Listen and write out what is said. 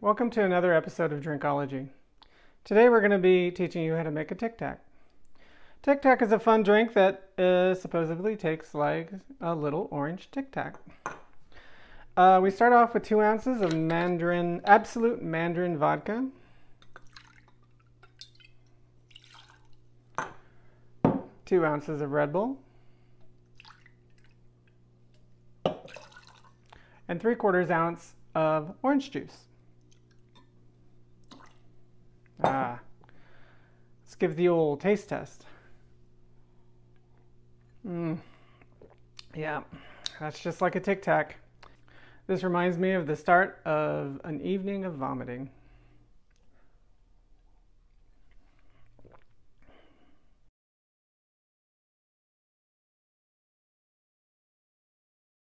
Welcome to another episode of Drinkology. Today we're going to be teaching you how to make a Tic Tac. Tic Tac is a fun drink that uh, supposedly tastes like a little orange Tic Tac. Uh, we start off with two ounces of Mandarin, Absolut Mandarin vodka. Two ounces of Red Bull. And three quarters ounce of orange juice. Give the old taste test. Mmm, yeah, that's just like a Tic Tac. This reminds me of the start of an evening of vomiting.